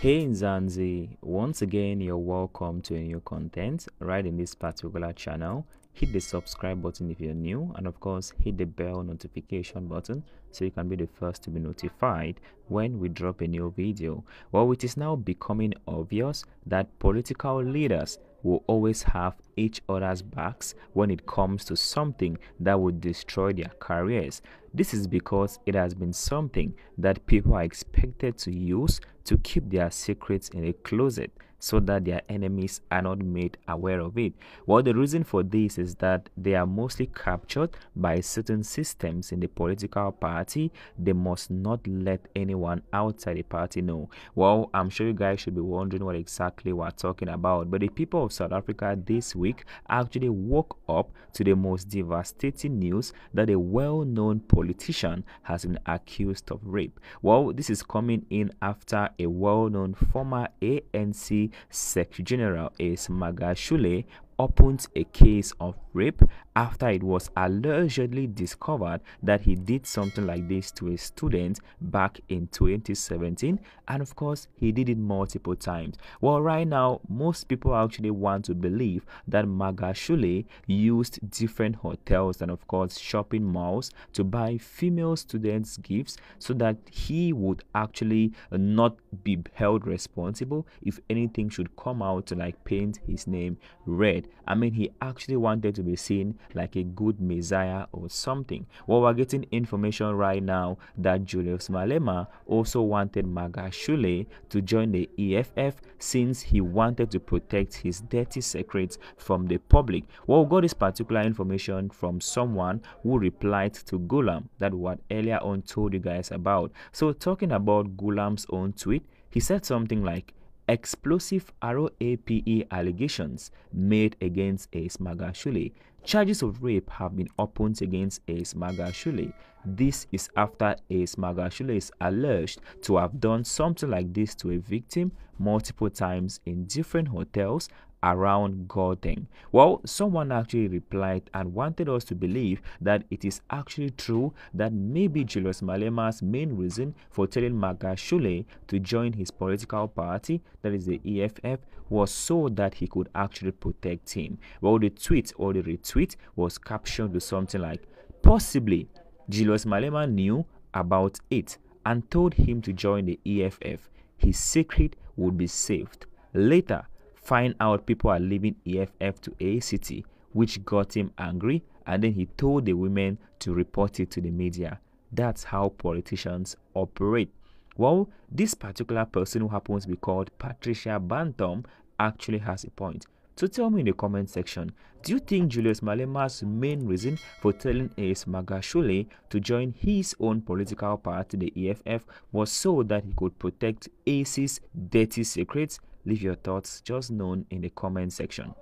Hey Mzansi, once again you're welcome to a new content right in this particular channel. Hit the subscribe button if you're new and of course hit the bell notification button so you can be the first to be notified when we drop a new video. Well, it is now becoming obvious that political leaders will always have each other's backs when it comes to something that would destroy their careers. This is because it has been something that people are expected to use to keep their secrets in a closet so that their enemies are not made aware of it. Well, the reason for this is that they are mostly captured by certain systems in the political party. They must not let anyone outside the party know. Well, I'm sure you guys should be wondering what exactly we're talking about. But the people of South Africa this week actually woke up to the most devastating news that a well known politician has been accused of rape. Well, this is coming in after a well known former ANC Secretary General Ace Magashule opened a case of rape after it was allegedly discovered that he did something like this to a student back in 2017 and of course he did it multiple times. Well right now most people actually want to believe that magashule used different hotels and of course shopping malls to buy female students gifts so that he would actually not be held responsible if anything should come out to like paint his name red I mean, he actually wanted to be seen like a good messiah or something. Well, we're getting information right now that Julius Malema also wanted Magashule to join the EFF since he wanted to protect his dirty secrets from the public. Well, we got this particular information from someone who replied to Gulam that what earlier on told you guys about. So, talking about Gulam's own tweet, he said something like, explosive ROAPE allegations made against Ace Magashule. Charges of rape have been opened against Ace Magashule. This is after Ace Magashule is alleged to have done something like this to a victim multiple times in different hotels around Gauteng. Well, someone actually replied and wanted us to believe that it is actually true that maybe Julius Malema's main reason for telling Magashule to join his political party, that is the EFF, was so that he could actually protect him. Well, the tweet or the retweet was captioned with something like, possibly Julius Malema knew about it and told him to join the EFF. His secret would be saved. Later, find out people are leaving EFF to ACT, which got him angry, and then he told the women to report it to the media. That's how politicians operate. Well, this particular person who happens to be called Patricia Bantam actually has a point. So tell me in the comment section, do you think Julius Malema's main reason for telling Ace Magashule to join his own political party, the EFF, was so that he could protect Ace's dirty secrets? Leave your thoughts just known in the comment section.